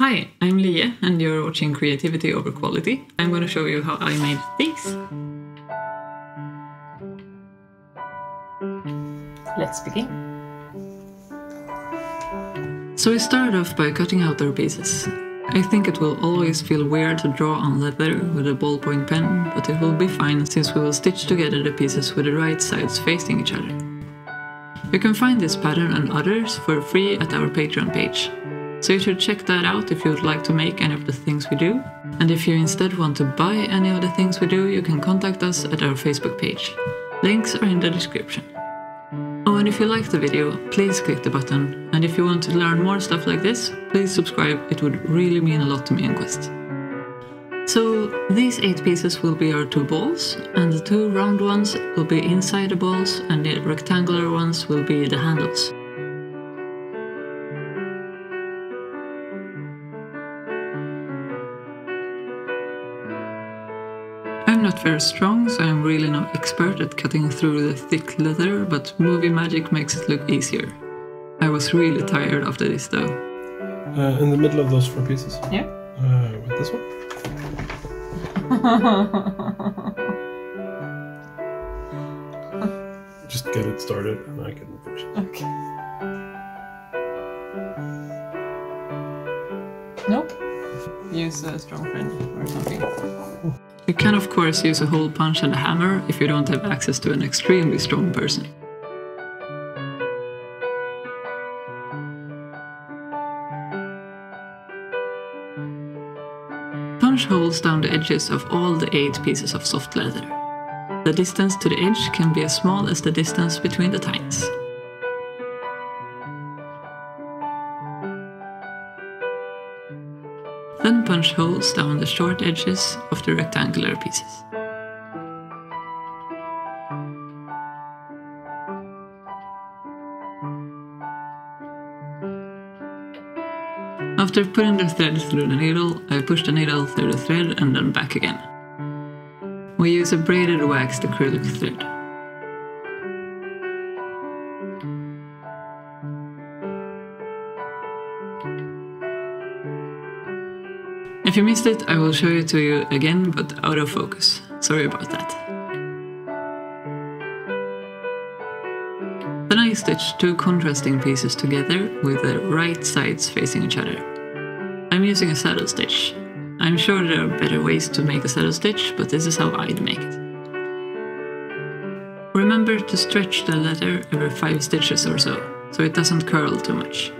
Hi, I'm Lie and you're watching Creativity Over Quality. I'm going to show you how I made these. Let's begin. So I started off by cutting out their pieces. I think it will always feel weird to draw on leather with a ballpoint pen, but it will be fine since we will stitch together the pieces with the right sides facing each other. You can find this pattern and others for free at our Patreon page. So you should check that out if you would like to make any of the things we do. And if you instead want to buy any of the things we do, you can contact us at our Facebook page. Links are in the description. Oh, and if you liked the video, please click the button. And if you want to learn more stuff like this, please subscribe, it would really mean a lot to me and Quest. So these eight pieces will be our two balls, and the two round ones will be inside the balls, and the rectangular ones will be the handles. Very strong, so I'm really no expert at cutting through the thick leather, but movie magic makes it look easier. I was really tired after this though. Uh, in the middle of those four pieces. Yeah. Uh, with this one. Just get it started and I can finish it. Okay. Nope. Use a strong friend or something. You can of course use a hole punch and a hammer if you don't have access to an extremely strong person. Punch holes down the edges of all the eight pieces of soft leather. The distance to the edge can be as small as the distance between the tines. Punch holes down the short edges of the rectangular pieces. After putting the thread through the needle, I push the needle through the thread and then back again. We use a braided waxed acrylic thread. If you missed it, I will show it to you again, but out of focus. Sorry about that. Then I stitch two contrasting pieces together with the right sides facing each other. I'm using a saddle stitch. I'm sure there are better ways to make a saddle stitch, but this is how I'd make it. Remember to stretch the leather every 5 stitches or so, so it doesn't curl too much.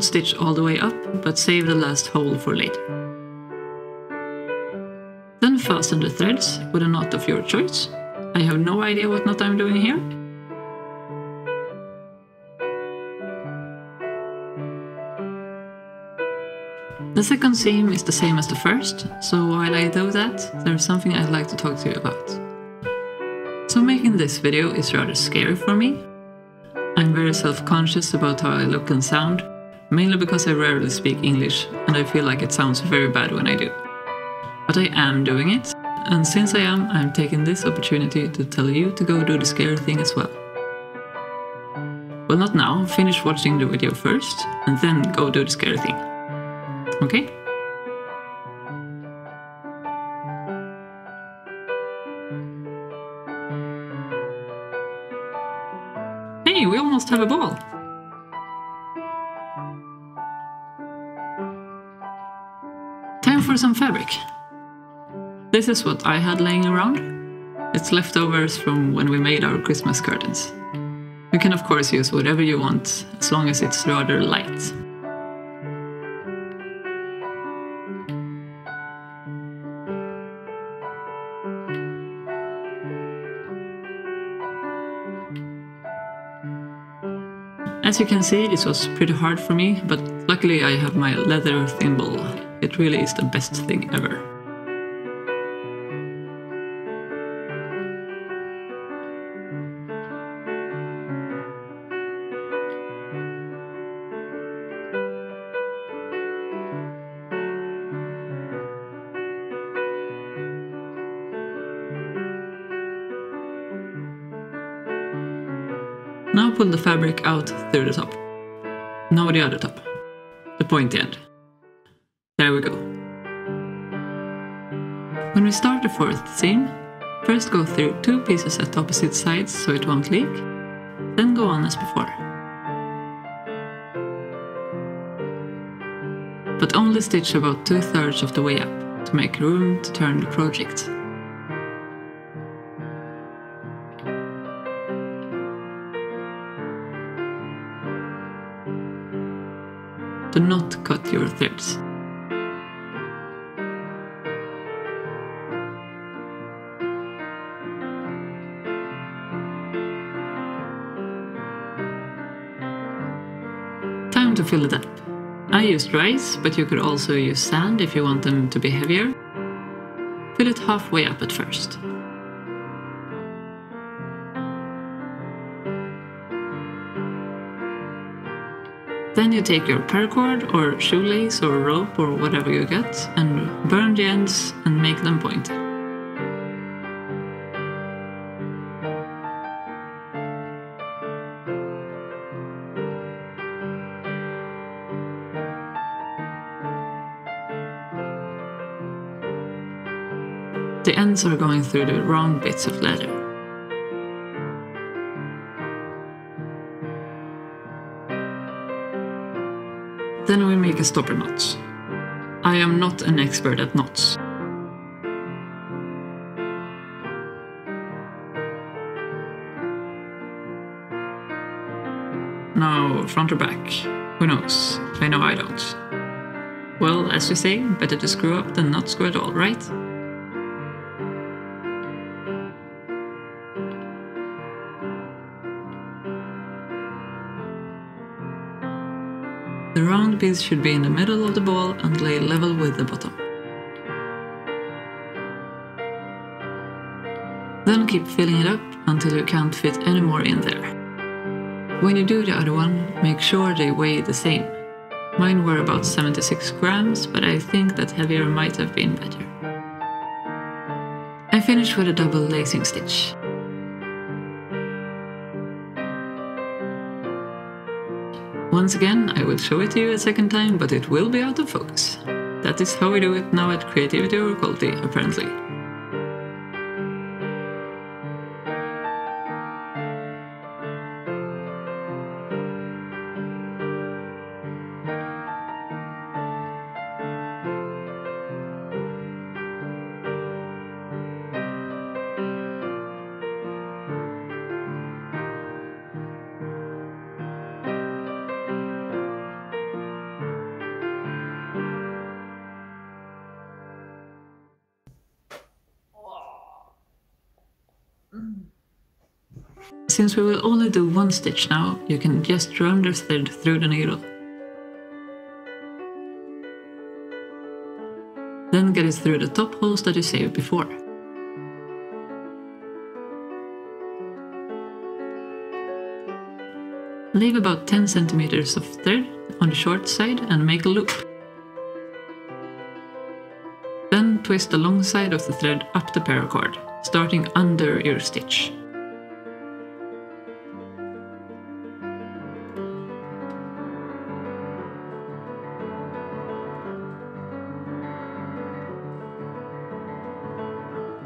Stitch all the way up, but save the last hole for later. Then fasten the threads with a knot of your choice. I have no idea what knot I'm doing here. The second seam is the same as the first, so while I do that, there's something I'd like to talk to you about. So making this video is rather scary for me. I'm very self-conscious about how I look and sound, mainly because I rarely speak English and I feel like it sounds very bad when I do. But I am doing it, and since I am, I'm taking this opportunity to tell you to go do the scary thing as well. Well, not now, finish watching the video first, and then go do the scary thing. Okay? Hey, we almost have a ball! For some fabric. This is what I had laying around. It's leftovers from when we made our Christmas curtains. You can of course use whatever you want, as long as it's rather light. As you can see, this was pretty hard for me, but luckily I have my leather thimble. It really is the best thing ever. Now pull the fabric out through the top. Now the other top. The pointy end. There we go. When we start the fourth seam, first go through two pieces at opposite sides so it won't leak, then go on as before. But only stitch about two thirds of the way up to make room to turn the project. To fill it up. I used rice, but you could also use sand if you want them to be heavier. Fill it halfway up at first. Then you take your paracord or shoelace or rope or whatever you get and burn the ends and make them pointy. Are going through the wrong bits of leather. Then we make a stopper knot. I am not an expert at knots. Now, front or back? Who knows? I know I don't. Well, as we say, better to screw up than not screw at all, right? The round piece should be in the middle of the ball and lay level with the bottom. Then keep filling it up until you can't fit any more in there. When you do the other one, make sure they weigh the same. Mine were about 76 grams, but I think that heavier might have been better. I finished with a double lacing stitch. Once again, I will show it to you a second time, but it will be out of focus. That is how we do it now at Creativity Over Quality, apparently. Since we will only do one stitch now, you can just run the thread through the needle. Then get it through the top holes that you saved before. Leave about 10 centimeters of thread on the short side and make a loop. Then twist the long side of the thread up the paracord, starting under your stitch.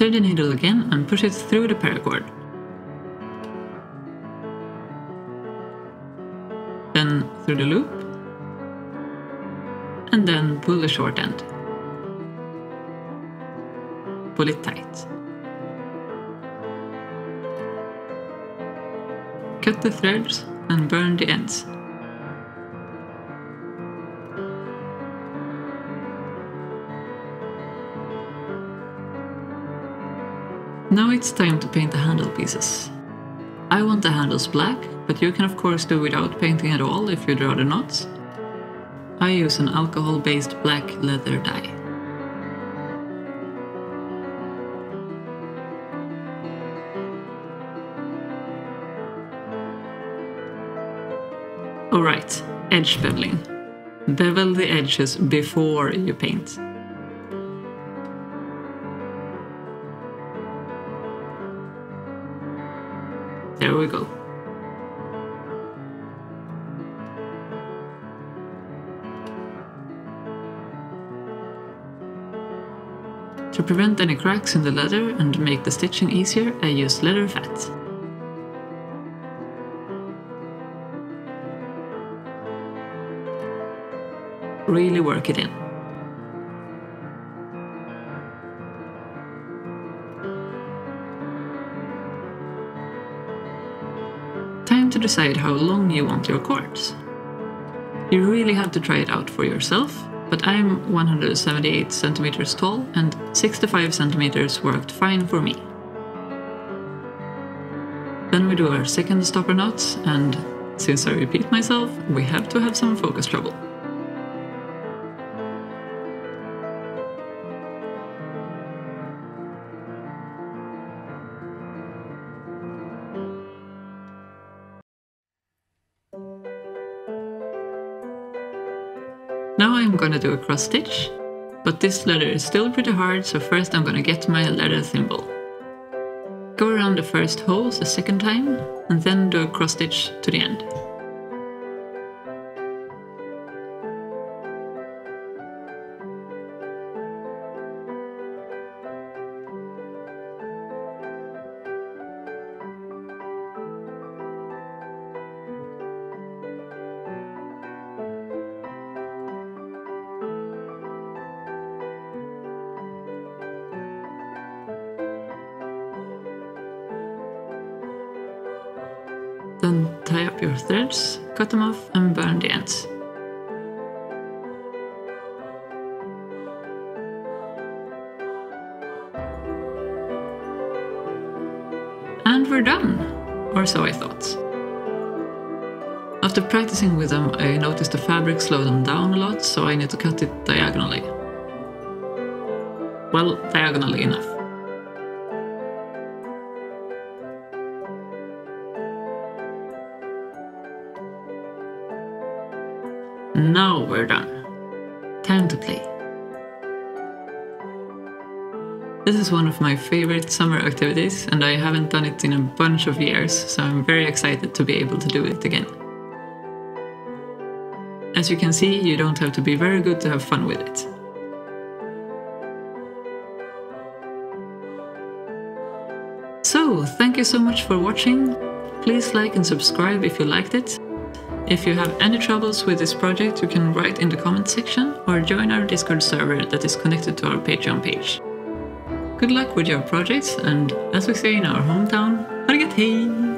Thread the needle again and push it through the paracord. Then through the loop. And then pull the short end. Pull it tight. Cut the threads and burn the ends. Now it's time to paint the handle pieces. I want the handles black, but you can of course do without painting at all if you'd rather not. I use an alcohol-based black leather dye. Alright, edge beveling. Bevel the edges before you paint. There we go. To prevent any cracks in the leather and make the stitching easier, I use leather fat. Really work it in. Decide how long you want your cords. You really have to try it out for yourself, but I'm 178 centimeters tall and 65 centimeters worked fine for me. Then we do our second stopper knots, and since I repeat myself, we have to have some focus trouble. I'm gonna do a cross stitch, but this leather is still pretty hard, so first I'm gonna get my leather thimble. Go around the first holes a second time, and then do a cross stitch to the end. Then tie up your threads, cut them off, and burn the ends. And we're done! Or so I thought. After practicing with them, I noticed the fabric slowed them down a lot, so I need to cut it diagonally. Well, diagonally enough. We're done. Time to play. This is one of my favorite summer activities, and I haven't done it in a bunch of years, so I'm very excited to be able to do it again. As you can see, you don't have to be very good to have fun with it. So, thank you so much for watching. Please like and subscribe if you liked it. If you have any troubles with this project, you can write in the comment section or join our Discord server that is connected to our Patreon page. Good luck with your projects, and as we say in our hometown, Arigat hei!